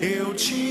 eu te